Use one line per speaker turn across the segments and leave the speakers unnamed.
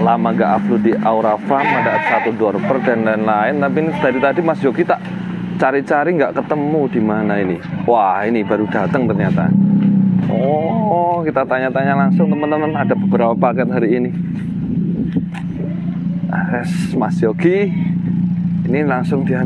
lama nggak upload di Aura Farm ada satu dorper dan lain-lain. Tapi ini dari tadi Mas Yogi tak cari-cari nggak ketemu di mana ini. Wah ini baru datang ternyata. Oh kita tanya-tanya langsung teman-teman. Ada beberapa paket hari ini. Mas Yogi. Ini langsung dia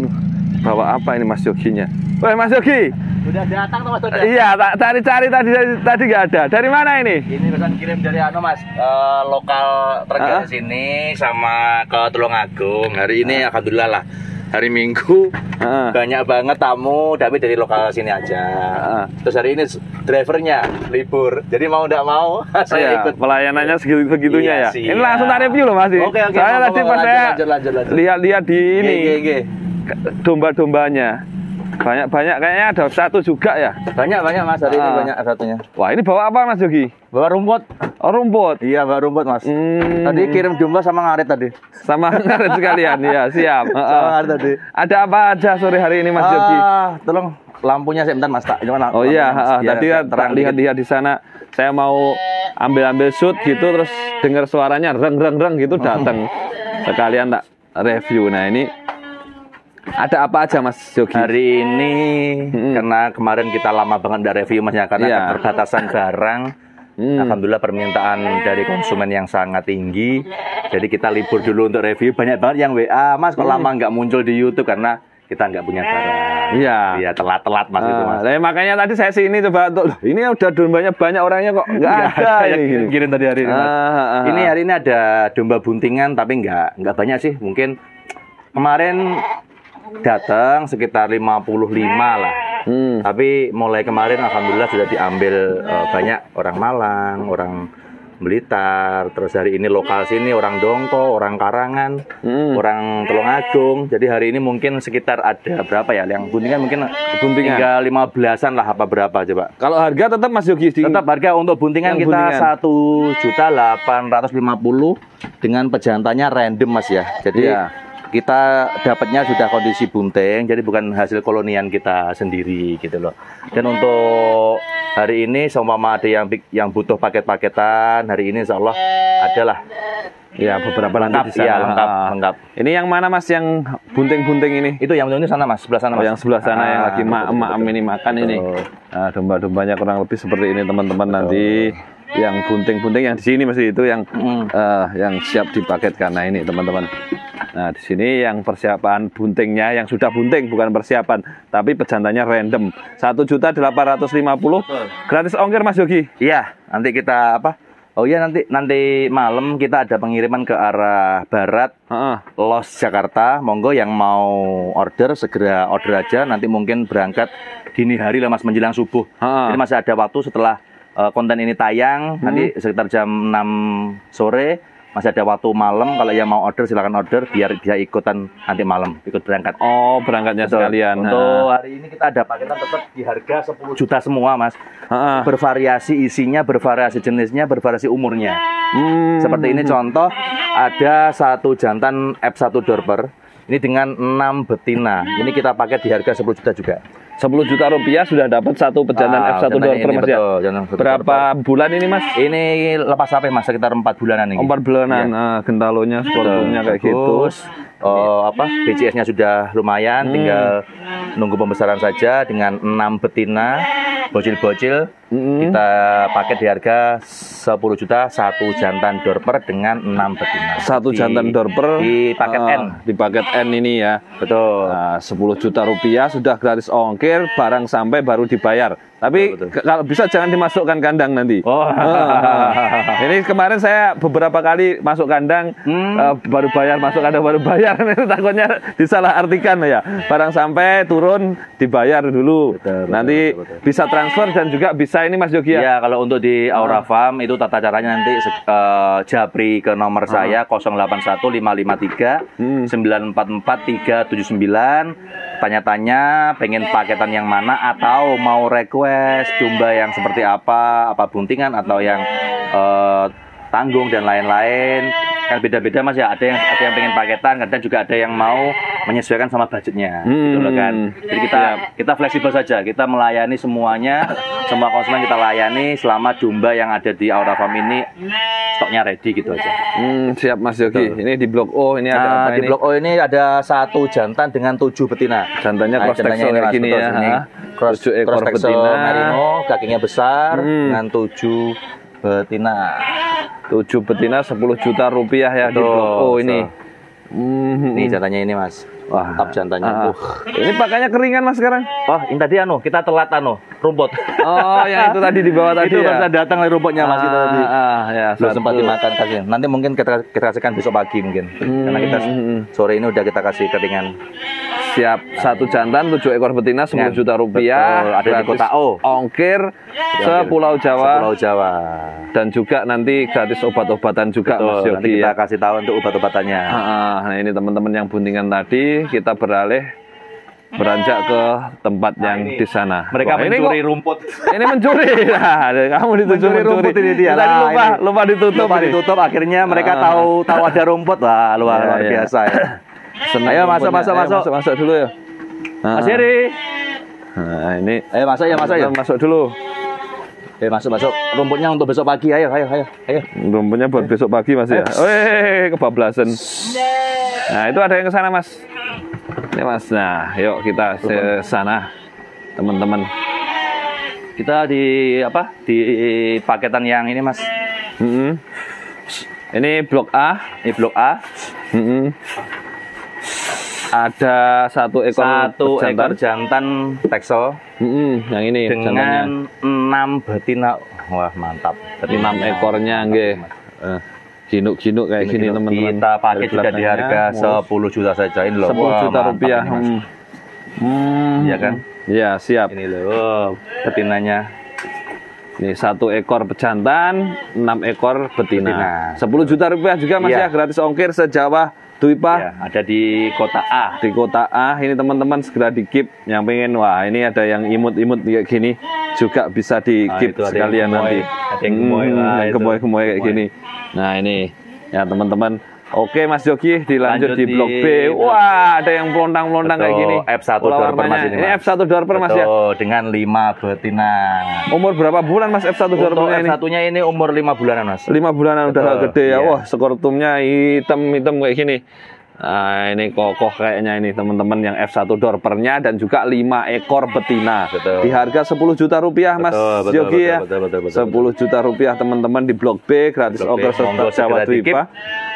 bawa apa ini Mas Yoginya? Woi Mas Yogi
Udah datang tuh Mas udah.
iya tak cari-cari tadi tadi nggak ada dari mana ini
Ini pesan kirim dari anu Mas, eh, lokal
Ah.
dari sini sama ke Tulungagung. Hari ini alhamdulillah lah. Hari Minggu
Ah.
banyak banget tamu tapi dari lokal sini aja.
Ah.
Terus hari ini drivernya libur. Jadi mau tidak mau saya
Iya,
ikut.
pelayanannya segitu segitunya
Iya,
ya.
siap.
Ini langsung tak review loh Mas.
Oke, oke,
Saya tadi pas
lanjut,
saya
lanjut, lanjut, lanjut.
lihat-lihat di ini
Oke, oke.
domba-dombanya. Banyak-banyak kayaknya ada satu juga ya.
Banyak banyak Mas hari ini
Ah.
banyak satunya.
Wah, ini bawa apa Mas Yogi?
Bawa rumput.
Oh, rumput.
Iya, bawa rumput Mas.
Hmm,
Tadi kirim domba sama ngaret tadi.
sama ngaret sekalian ya, siap.
Sama
Heeh.
ngaret tadi.
Ada apa aja sore hari ini Mas Yogi?
Ah, tolong lampunya sebentar Mas tak. Cuma
Oh iya, tadi kan
terang
lihat-lihat di sana. Saya mau ambil-ambil shoot gitu terus dengar suaranya reng reng reng gitu datang. Sekalian tak review. Nah, ini ada apa aja Mas Yogi?
Hari ini
Mm-mm.
karena kemarin kita lama banget nggak review mas ya karena
Iya.
keterbatasan barang.
Hmm.
Alhamdulillah permintaan dari konsumen yang sangat tinggi. Jadi kita libur dulu untuk review. Banyak banget yang WA, Mas kok lama nggak muncul di YouTube karena kita nggak punya barang.
Iya.
Iya telat-telat Mas itu Mas.
Ah, makanya tadi saya sini coba untuk "Loh, ini udah dombanya banyak orangnya kok nggak ada
yang
ini.
kirim tadi hari ini. Mas.
Ah, ah.
Ini hari ini ada domba buntingan tapi nggak nggak banyak sih. Mungkin kemarin datang sekitar 55 lah.
Hmm.
Tapi mulai kemarin alhamdulillah sudah diambil eh, banyak orang Malang, orang Blitar, terus hari ini lokal sini orang Dongko, orang Karangan,
Hmm.
orang Tulungagung. Jadi hari ini mungkin sekitar ada berapa ya? Yang buntingan mungkin
Buntingan.
tinggal 15-an lah apa berapa coba.
Kalau harga tetap Mas Yogi di
Tetap harga untuk buntingan
Yang
kita satu juta delapan ratus lima puluh dengan pejantannya random mas ya. Jadi
Iya.
Kita dapatnya sudah kondisi bunting, jadi bukan hasil kolonian kita sendiri gitu loh. Dan untuk hari ini seumpama ada yang yang butuh paket-paketan, hari ini insya Allah adalah
ya beberapa
lengkap,
nanti di sana.
iya, lengkap,
Ah.
lengkap.
Ini yang mana Mas yang bunting-bunting ini?
Itu yang ini sana mas, sebelah sana
Oh,
mas.
yang sebelah sana yang
Ah,
lagi
betul,
ma
betul,
emak
betul.
ini makan ini.
Betul.
Nah, domba-dombanya kurang lebih seperti ini teman-teman nanti yang bunting-bunting yang di sini masih itu yang
Mm.
eh, yang siap dipaketkan. Nah, ini teman-teman. Nah, di sini yang persiapan buntingnya yang sudah bunting bukan persiapan, tapi pejantannya random. Satu juta delapan ratus lima puluh gratis ongkir Mas Yogi.
Iya, nanti kita apa? Oh iya nanti nanti malam kita ada pengiriman ke arah barat
Heeh.
Los Jakarta. Monggo yang mau order segera order aja. Nanti mungkin berangkat dini hari lah Mas menjelang subuh.
Ha.
Jadi masih ada waktu setelah eh, konten ini tayang nanti sekitar jam 6 sore masih ada waktu malam kalau yang mau order silakan order biar bisa ikutan nanti malam ikut berangkat.
Oh, berangkatnya
Betul.
sekalian.
Untuk hari ini kita ada paketan tetap di harga 10 juta semua, Mas.
Heeh.
Bervariasi isinya, bervariasi jenisnya, bervariasi umurnya.
Hmm.
Seperti ini contoh ada satu jantan F1 Dorper ini dengan 6 betina. Ini kita pakai di harga 10 juta juga.
10 juta rupiah sudah dapat satu pejantan
Ah,
F1
jantan
dorper
ini
Mas ya.
betul, F1
Berapa bulan ini Mas?
Ini lepas apa Mas sekitar 4 bulanan ini.
Empat bulanan, ah, gentalonya, sportumnya kayak gitu.
Oh, apa BCS-nya sudah lumayan,
Hmm.
tinggal nunggu pembesaran saja dengan 6 betina, bocil-bocil.
Mm-mm.
Kita pakai di harga 10 juta satu jantan dorper dengan 6 betina.
Satu
Di-
jantan dorper
di paket
ah,
N.
Di paket N ini ya.
Betul.
Nah, 10 juta rupiah sudah gratis ongkir, barang sampai baru dibayar. Tapi
Betul, betul.
ke- kalau bisa jangan dimasukkan kandang nanti.
Oh.
Ah, ini kemarin saya beberapa kali masuk kandang,
Hmm.
eh, baru bayar, masuk kandang baru bayar. Takutnya disalah artikan ya. Barang sampai turun dibayar dulu.
Betul,
nanti
betul, betul.
bisa transfer dan juga bisa ini Mas Yogi ya.
Ya, kalau untuk di Aura Farm itu tata caranya nanti eh, japri ke nomor saya 081553
Hmm.
944 379. Tanya-tanya pengen paketan yang mana atau mau request domba yang seperti apa, apa buntingan atau yang eh, tanggung dan lain-lain. Kan beda-beda mas ya ada yang ada yang pengen paketan kadang juga ada yang mau menyesuaikan sama budgetnya gitu loh kan
Hmm.
jadi kita kita fleksibel saja kita melayani semuanya semua konsumen kita layani selama jumlah yang ada di Aura Farm ini stoknya ready gitu aja
Hmm, siap Mas Yogi.
Betul.
Ini di Blok O ini ada
Nah,
apa
di
ini?
Blok O ini ada satu jantan dengan tujuh betina.
Jantannya
Nah,
cross
jantannya
texel
ini, Mas,
gini ya.
ini. Cross,
Tujuh ekor
cross texel
betina.
merino, kakinya besar
Hmm.
dengan tujuh betina.
Tujuh betina 10 juta rupiah ya di Blok O ini.
betul.
Hmm.
Ini jantannya ini mas.
Wah,
Mantap jantannya.
ah.
Uh.
Ini pakainya keringan Mas sekarang?
Oh, ini tadi anu, kita telat anu, rumput.
Oh, yang itu tadi di bawah tadi
itu
ya.
datang dari rumputnya mas itu tadi.
Ah, ah, ya,
Belum sempat dimakan kasih. Nanti mungkin kita, kita kasihkan besok pagi mungkin.
Hmm,
Karena kita
hmm, hmm.
sore ini udah kita kasih keringan.
Siap satu jantan tujuh ekor betina 10
Dengan-
juta rupiah.
Betul, ada di kota O.
Ongkir se Pulau Jawa
Pulau Jawa.
dan juga nanti gratis obat-obatan juga Mas
Betul, nanti
Yogi
kita
ya.
kasih tahu untuk obat-obatannya.
Ah, ah. nah ini teman-teman yang buntingan tadi kita beralih beranjak ke tempat yang
ini
di sana.
Mereka
Wah, ini
mencuri
kok-
rumput.
Ini mencuri. Nah, kamu
Mencuri rumput ini dia.
Tadi
Lah,
lupa,
ini.
lupa ditutup.
Lupa
ini.
ditutup akhirnya mereka
Ah.
tahu tahu ada rumput. Wah, luar,
Ya,
luar
ya.
biasa ya.
Senang
Ayo, masuk, masuk, masuk.
masuk, masuk dulu ya. Nah,
Mas Heri.
Nah, ini
Ayo masuk ya, masuk ya.
masuk dulu.
Ayo masuk, masuk. Rumputnya untuk besok pagi. Ayo, ayo, ayo. Ayo.
Rumputnya buat besok pagi Mas ya. Weh, kebablasan. Nah, itu ada yang ke sana, Mas. Ini Mas. Nah, yuk kita ke sana. Teman-teman.
Kita di apa? Di paketan yang ini, Mas.
Mm-mm. Ini blok A.
Ini blok A.
Mm-mm. Ada satu ekor
Satu
jantan.
ekor jantan texel
Mm-mm, yang ini jantannya.
dengan enam betina. Wah, mantap.
enam ekornya nggih. Eh, Ginuk-ginuk kayak gini teman-teman.
Kita pakai juga di harga 10 juta saja ini loh.
10
Wah,
juta rupiah.
ini, Mas.
Hmm. Hmm.
Iya kan?
Iya, siap.
Ini loh, oh, betinanya.
Nih satu ekor pejantan, enam ekor betina.
Betina.
10 juta rupiah juga Mas
Iya.
ya, gratis ongkir sejauh Duipa
Ya, ada di kota A.
di kota A. Ini teman-teman segera di keep yang pengen wah ini ada yang imut-imut kayak gini juga bisa di
Nah,
keep sekalian
yang gemoy.
nanti.
Ada yang gemoy
Hmm,
lah,
yang
itu.
gemoy-gemoy kayak
Gemoy.
gini. Nah, ini ya teman-teman. Oke Mas Yogi dilanjut
Lanjut
di
di
blok B. Wah, ada yang pelontang-pelontang kayak
Betul,
gini.
F1
Pola
dorper. Mas ini,
Ini
Mas.
F1 dorper Mas ya.
Betul, dengan 5 betina.
Umur berapa bulan Mas F1
Untuk
dorpernya ini?
F1-nya ini umur 5 bulanan, Mas.
lima bulanan udah
Betul,
gede ya
iya.
wah skortumnya hitam-hitam kayak gini nah ini kokoh kayaknya ini teman-teman yang F1 dorpernya dan juga lima ekor betina
Betul.
di harga 10 juta rupiah Mas
Betul, betul,
Yogi
betul,
ya
betul, betul, betul,
10 juta rupiah teman-teman di Blok B gratis ongkir serta Jawa Dwipa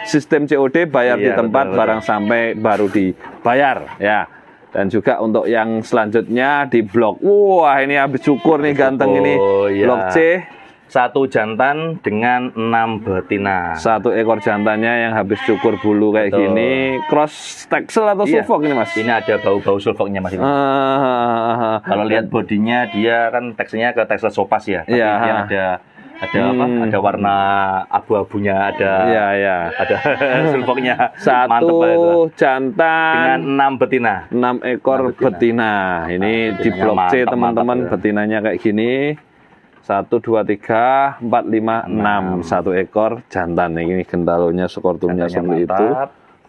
sistem COD bayar di
Iya,
tempat
betul, betul.
barang sampai baru dibayar ya dan juga untuk yang selanjutnya di blok wah ini habis syukur nih ganteng ini
Oh, iya.
blok C
Satu jantan dengan 6 betina.
satu ekor jantannya yang habis cukur bulu kayak
Betul.
gini cross texel atau
Iya.
sulfok ini mas
Ini ada bau-bau sulfoknya, Mas. ini.
Ah,
Kalau lihat bodinya dia kan teksturnya ke tekstur sopas ya. Tapi
Iya.
dia ada ada apa?
Hmm.
Ada warna abu-abunya, ada
Iya ya
ada sulfoknya.
satu
itu. Dengan
jantan
6 betina.
enam ekor
Enam
betina. ini
Nah,
di blok C teman-teman
ya.
betinanya kayak gini satu dua tiga empat lima enam satu ekor jantan ini gentalonya skortumnya
Jantannya
seperti itu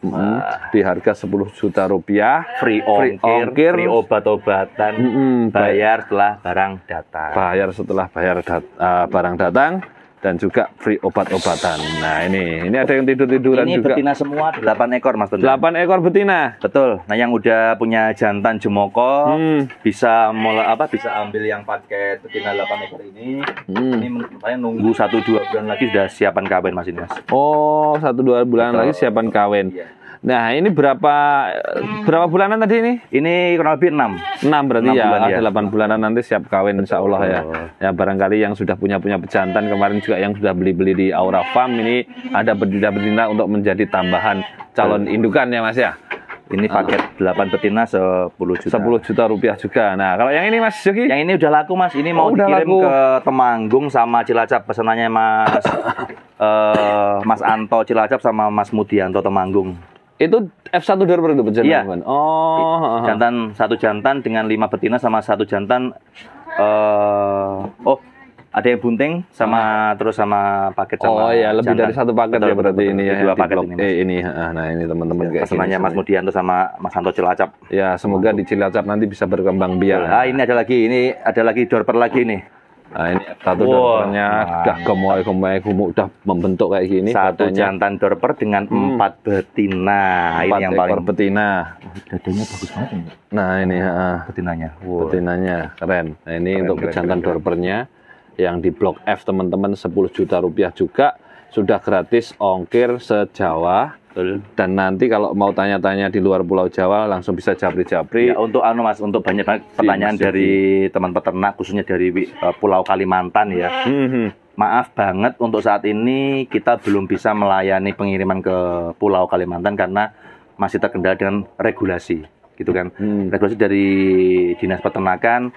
mantap.
Mm, di harga 10 juta rupiah
Free
Free
ongkir,
ongkir.
free obat-obatan,
Mm-mm,
bayar setelah barang datang.
bayar setelah bayar dat- uh, barang datang dan juga free obat-obatan. Nah ini, ini ada yang tidur tiduran
Ini
juga.
betina semua 8 ekor, Mas Tendang.
8 ekor betina.
Betul. Nah, yang udah punya jantan jemoko
Hmm.
bisa mulai apa bisa ambil yang paket betina 8 ekor ini.
Hmm.
Ini saya nunggu 1 2 bulan lagi sudah siapan kawin Mas ini, Mas.
Oh satu dua bulan
Betul.
lagi siapan kawin.
Iya.
Nah ini berapa berapa bulanan tadi ini?
Ini kurang lebih 6.
6 berarti
Enam
ya,
bulan, ya.
ada 8 bulanan nanti siap kawin insya Allah ya. Ya barangkali yang sudah punya punya pejantan kemarin juga yang sudah beli-beli di Aura Farm ini ada betina-betina untuk menjadi tambahan calon indukan ya Mas ya.
Ini paket 8 betina 10 juta.
10 juta rupiah juga. Nah kalau yang ini Mas Yogi?
Yang ini udah laku Mas. Ini mau
Oh,
dikirim
laku.
ke Temanggung sama Cilacap pesanannya Mas eh, Mas Anto Cilacap sama Mas Mudianto Temanggung.
Itu F1 Dorper itu pejantan
Iya.
bukan? Oh.
Jantan satu jantan dengan lima betina sama satu jantan eh oh ada yang bunting sama terus sama paket sama
Oh ya, lebih
jantan.
dari satu paket
Betul,
ya berarti
betul,
ini ya.
Dua paket ini.
E
Mas.
ini. Ah, Nah, ini teman-teman kayak gini
Pesenannya Mas
semuanya.
Mudianto sama Mas Santo Cilacap.
Ya, semoga di Cilacap nanti bisa berkembang biak.
Ah, ini ada lagi, ini ada lagi dorper lagi nih.
Nah, ini satu
Wah.
dorpernya
Nah.
udah gemoy gemoy gumuk udah membentuk kayak gini.
Satu
badannya
jantan dorper dengan
Hmm.
empat betina.
empat
ini yang paling
betina.
dadanya bagus banget ini.
Nah, ini ah,
Betinanya. Wow.
betinanya keren. Nah, ini
Keren,
untuk
keren,
jantan
keren, keren.
dorpernya yang di Blok F teman-teman 10 juta rupiah juga sudah gratis ongkir sejawa
Betul.
dan nanti kalau mau tanya-tanya di luar Pulau Jawa langsung bisa japri-japri.
Ya, untuk anu Mas, untuk banyak banget pertanyaan dari teman peternak khususnya dari eh, Pulau Kalimantan ya.
Mhm.
Maaf banget untuk saat ini kita belum bisa melayani pengiriman ke Pulau Kalimantan karena masih terkendala dengan regulasi, gitu kan.
Hmm.
Regulasi dari Dinas Peternakan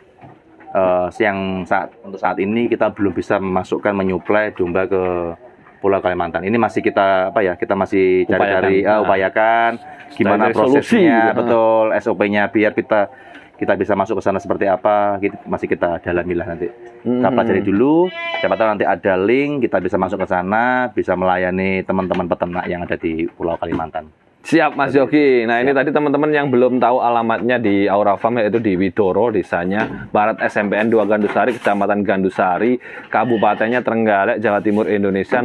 eh, yang saat untuk saat ini kita belum bisa memasukkan menyuplai domba ke Pulau Kalimantan. Ini masih kita apa ya? Kita masih cari-cari
Upayakan.
ah, upayakan gimana
Cari-cari solusi.
prosesnya,
Ah.
betul SOP-nya biar kita kita bisa masuk ke sana seperti apa, gitu, masih kita dalami lah nanti. Kita
Hmm.
pelajari dulu, siapa tahu nanti ada link, kita bisa masuk ke sana, bisa melayani teman-teman peternak yang ada di Pulau Kalimantan.
Siap Mas Yogi. Nah ini
Siap.
tadi teman-teman yang belum tahu alamatnya di Aura Farm yaitu di Widoro, desanya Barat SMPN 2 Gandusari, Kecamatan Gandusari, Kabupatennya Trenggalek, Jawa Timur, Indonesia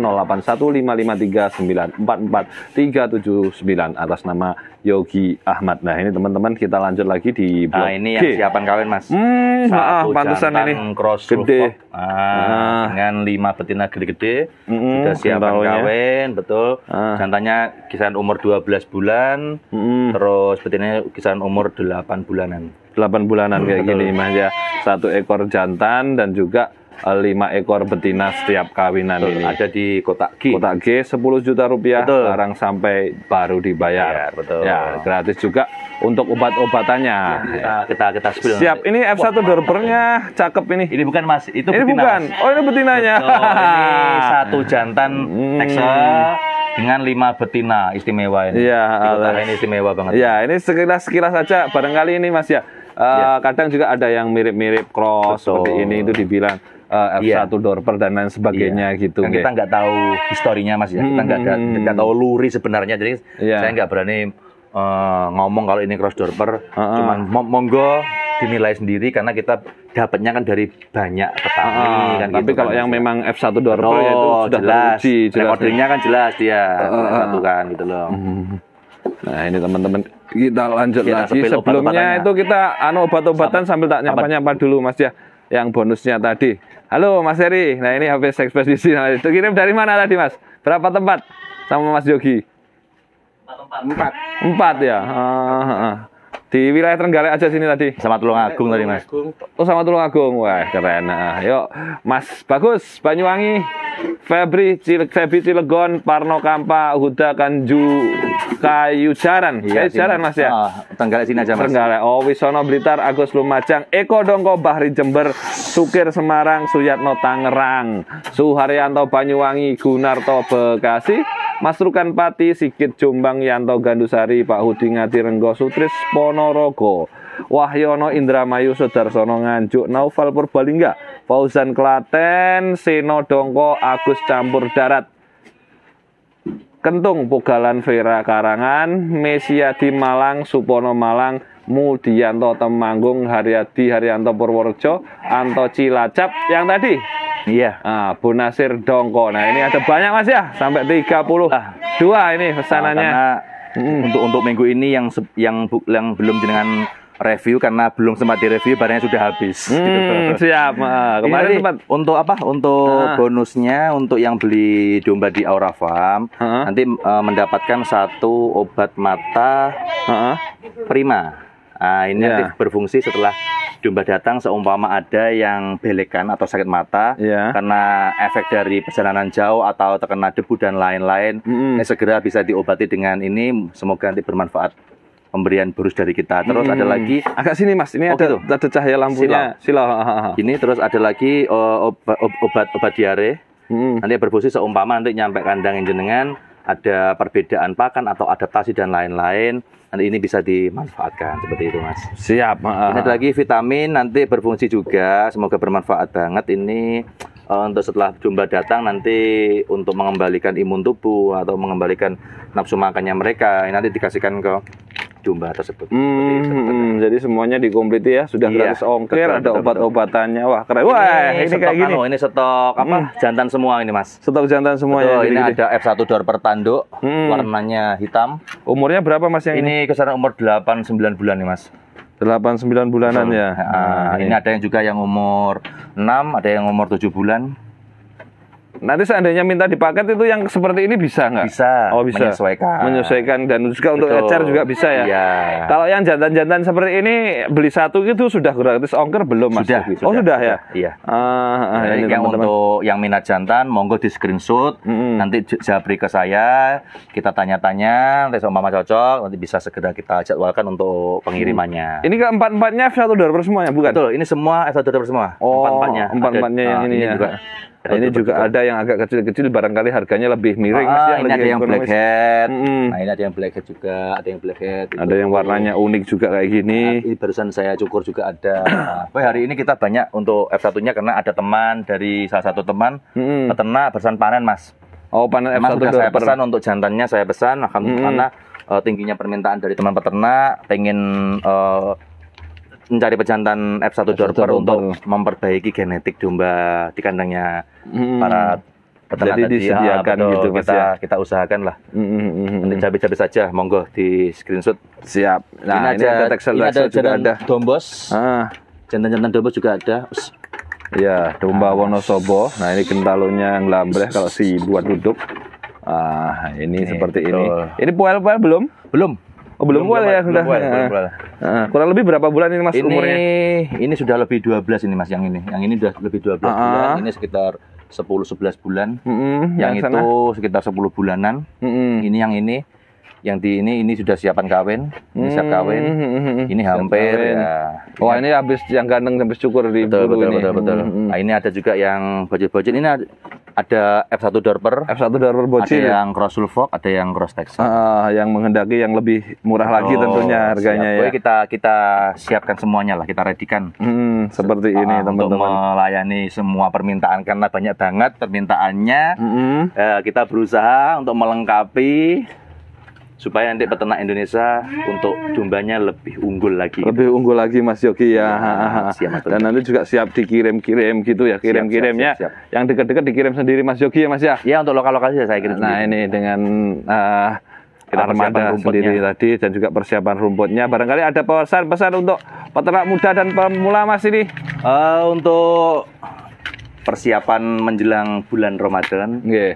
0815394439 atas nama Yogi Ahmad. Nah ini teman-teman kita lanjut lagi di blok
Nah ini yang
G.
siapan kawin mas.
Hmm, maaf, pantesan
jantan
ini
cross
gede.
Ah,
Ah.
dengan lima betina gede-gede.
Mm-mm,
Sudah siapan
kentaunya.
kawin, betul.
Ah.
Jantannya kisaran umur 12 bulan,
Mm-mm.
terus betinanya kisaran umur 8 bulanan.
8 bulanan kayak
Betul.
gini Mas ya. Satu ekor jantan dan juga lima ekor betina setiap kawinan
Betul,
ini.
Ada di kotak G.
Kotak G 10 juta rupiah,
Betul.
barang sampai baru dibayar.
Bayar, betul.
Ya, gratis juga untuk obat-obatannya.
Kita kita kita spill.
Siap, ini F1 dorpernya cakep ini.
Ini bukan mas, itu
Ini
betina,
bukan.
Mas.
Oh, ini betinanya.
Betul, ini satu jantan
Hmm.
Texel dengan lima betina istimewa ini.
Iya,
ini istimewa banget.
Ya, ini sekilas sekilas saja barangkali ini Mas ya. Eh,
Ya.
kadang juga ada yang mirip-mirip cross
Betul.
seperti ini itu dibilang eh,
Iya.
F1 dorper dan lain sebagainya gitu.
Kan kita nggak tahu historinya mas ya, kita nggak ada-
Hmm.
nggak tahu luri sebenarnya, jadi
Iya.
saya nggak berani eh, ngomong kalau ini cross dorper.
Heeh.
Cuman mo- monggo dinilai sendiri karena kita dapatnya kan dari banyak petani
Ah,
kan.
tapi
gitu
kalau
kan,
yang
ya.
memang F1 dorper
Oh,
ya itu sudah
jelas.
teruji jelas.
Recordingnya kan jelas dia.
Heeh,
satu kan gitu loh.
Hmm. Nah ini teman-teman kita lanjut
Kita
lagi sebelumnya
obat-obatannya.
itu kita anu obat-obatan sambil tak nyapa-nyapa dulu Mas ya yang bonusnya tadi. Halo Mas Heri, nah ini habis ekspedisi nah, itu kirim dari mana tadi Mas? Berapa tempat sama Mas Yogi?
Empat.
Empat ya. Ah, ah. Di wilayah Trenggalek aja sini tadi.
Sama Tulung Agung tadi mas.
Oh sama Tulungagung, wah keren. Nah, yuk Mas Bagus Banyuwangi, Febri Cil Febri Cilegon, Parno Kampa, Huda Kanju, Kayu Jaran, Kayu Jaran Mas ya.
Ah, Tenggalek sini aja mas.
Trenggalek, oh Wisono Blitar, Agus Lumajang, Eko Dongko Bahri Jember, Sukir Semarang, Suyatno Tangerang, Suharyanto Banyuwangi, Gunarto Bekasi, Mas Rukan Pati, Sigit Jombang, Yanto Gandusari, Pak Hudi Ngati Renggo Sutris Ponorogo, Wahyono Indramayu Sudarsono Nganjuk, Naufal Purbalingga, Fauzan Klaten, Seno Dongko, Agus Campur Darat, Kentung Pugalan Vera Karangan, Mesiadi Malang, Supono Malang, Mudianto Temanggung, Haryadi Haryanto Purworejo, Anto Cilacap yang tadi.
Iya.
Ah, Bu Nasir Dongko. Nah, ini ada banyak Mas ya, sampai 30.
Ah.
Dua ini
Nah,
pesanannya.
karena
Mm.
untuk untuk minggu ini yang yang yang belum dengan review karena belum sempat direview barangnya sudah habis.
Hmm,
gitu.
siap.
Ini
kemarin sempat
untuk apa? Untuk
Ah.
bonusnya untuk yang beli domba di Aura Farm
Heeh.
nanti eh, mendapatkan satu obat mata
Heeh.
prima. Nah, ini
Ya.
nanti berfungsi setelah domba datang seumpama ada yang belekan atau sakit mata
Ya.
karena efek dari perjalanan jauh atau terkena debu dan lain-lain
Mm-mm.
ini segera bisa diobati dengan ini semoga nanti bermanfaat pemberian burus dari kita terus ada
Hmm.
lagi
agak sini Mas, ini
Oh,
ada
gitu?
ada cahaya lampunya. Sila.
Ini terus ada lagi eh, obat obat obat diare
Hmm.
nanti berfungsi seumpama nanti nyampe kandang jenengan ada perbedaan pakan atau adaptasi dan lain-lain nanti ini bisa dimanfaatkan seperti itu mas
Siap.
Ini ada lagi vitamin nanti berfungsi juga, semoga bermanfaat banget. Ini eh, untuk setelah domba datang nanti untuk mengembalikan imun tubuh atau mengembalikan nafsu makannya mereka ini nanti dikasihkan ke domba tersebut.
Hmm, hmm, jadi semuanya dikompleti ya, sudah
Iya,
gratis ongkir,
betul,
ada obat-obatannya. Wah, keren. Wah, ini,
stok
kayak gini.
anu, ini stok apa?
Hmm.
Jantan semua ini, Mas.
Stok jantan semuanya.
Betul, ini
gini-gini.
ada F1 door per tanduk,
Hmm.
warnanya hitam.
Umurnya berapa Mas yang ini?
Ini kisaran umur 8 9 bulan nih, Mas.
8 9 bulanan
Betul.
ya.
Nah,
Nah,
ini ada yang juga yang umur 6, ada yang umur 7 bulan.
Nanti seandainya minta dipaket itu yang seperti ini bisa nggak?
Bisa,
Oh, bisa.
menyesuaikan.
Menyesuaikan dan juga untuk
Betul.
ecer juga bisa ya.
Iya.
Kalau yang jantan-jantan seperti ini beli satu itu sudah gratis ongkir belum Mas?
Sudah?
Oh, sudah ya.
Iya.
Ah, ah,
Jadi
ini
yang
teman-teman.
untuk yang minat jantan, monggo di screenshot,
Mm-mm.
nanti j- japri ke saya, kita tanya-tanya, nanti sama Mama cocok, nanti bisa segera kita jadwalkan untuk pengirimannya.
Ini keempat-empatnya satu dorper semuanya bukan?
Betul, ini semua F1 Dorper semua.
Oh,
empat-empatnya.
empat-empatnya
Ada-
yang
nah,
ini, ya.
juga.
Nah, ini juga ada yang agak kecil-kecil barangkali harganya lebih miring
Ah,
Mas ya,
ini ada yang.
Mm-mm.
Nah, ini ada yang blackhead juga, ada yang blackhead.
Ada
itu.
yang warnanya unik juga kayak gini.
Nah, ini barusan saya cukur juga ada. Nah, hari ini kita banyak untuk F1-nya karena ada teman dari salah satu teman
Mm-mm.
peternak barusan panen, Mas.
Oh, panen
Memang
F1
sudah saya pesan untuk jantannya saya pesan akan
Mm-mm.
karena eh, tingginya permintaan dari teman peternak pengen eh, mencari pejantan F1
F1
Dorper untuk memperbaiki genetik domba di kandangnya
Mm-mm.
para peternak
Jadi
tadi.
disediakan
betul.
gitu,
kita
ya?
kita usahakan lah.
Mm-mm.
Nanti cabai-cabai saja, monggo di screenshot.
Siap. Nah, ini, ada Texel
ini ada
juga
jantan
ada.
dombos.
Ah,
Jantan-jantan dombos juga ada.
Ya, domba Wonosobo. Nah, ini gentalonya yang lambreh kalau si buat duduk. Ah, ini,
Ini,
seperti
betul.
ini. Ini puel-puel belum?
Belum.
Oh, belum, puel ya,
belum
sudah.
belum
Ah.
puel.
Ah, kurang lebih berapa bulan ini Mas
ini
umurnya?
ini sudah lebih 12 ini Mas yang ini. Yang ini sudah lebih 12
Ah.
bulan. Ini sekitar 10 11 bulan.
Mm-mm,
yang,
sana.
itu sekitar 10 bulanan.
Mm-mm.
Ini yang ini yang di ini ini sudah siapan kawin. Ini siap kawin.
Mm-mm.
Ini
Siap
hampir
kawin.
ya.
Wah, ini habis yang ganteng habis cukur di
betul
bulu
betul
ini.
betul betul.
Mm-mm.
Nah, ini ada juga yang bocil-bocil. Ini ada, ada F1 Dorper,
F1 dorper
ada
bocil.
yang cross sulfok, ada yang cross Texas.
Ah, yang menghendaki yang lebih murah lagi
Oh,
tentunya harganya
siap.
ya.
Kita kita siapkan semuanya lah, kita readykan.
Hmm, seperti ini
Ah, untuk
teman-teman.
melayani semua permintaan karena banyak banget permintaannya.
Mm-mm.
Eh, kita berusaha untuk melengkapi supaya nanti peternak Indonesia untuk dombanya lebih unggul lagi.
Lebih unggul lagi Mas Yogi ya.
Ya, siap, Mas.
Dan nanti juga siap dikirim-kirim gitu ya, kirim-kirimnya.
siap, siap,
Yang dekat-dekat dikirim sendiri Mas Yogi ya Mas ya.
Ya untuk lokal-lokal saja saya kira.
Nah ini dengan uh,
Kita persiapan
armada
rumputnya.
sendiri tadi dan juga persiapan rumputnya. Barangkali ada pesan-pesan untuk peternak muda dan pemula Mas ini.
Eh, untuk persiapan menjelang bulan Ramadan
Nggih.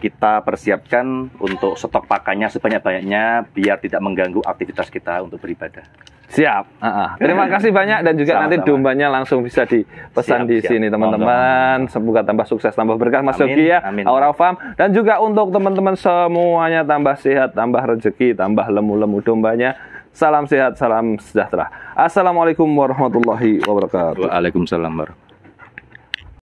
Kita persiapkan untuk stok pakannya sebanyak-banyaknya biar tidak mengganggu aktivitas kita untuk beribadah.
Siap. Ah, ah. Terima kasih banyak dan juga nanti
Sama-sama.
dombanya langsung bisa dipesan
Siap,
di
siap.
sini teman-teman. Semoga tambah sukses, tambah berkah Mas Yogi ya.
amin.
Aura Farm dan juga untuk teman-teman semuanya tambah sehat, tambah rezeki, tambah lemu-lemu dombanya. Salam sehat, salam sejahtera. Assalamualaikum warahmatullahi wabarakatuh.
Waalaikumsalam warahmatullahi